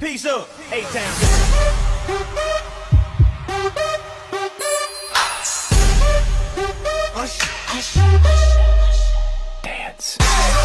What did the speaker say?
Peace up, eight times. Dance.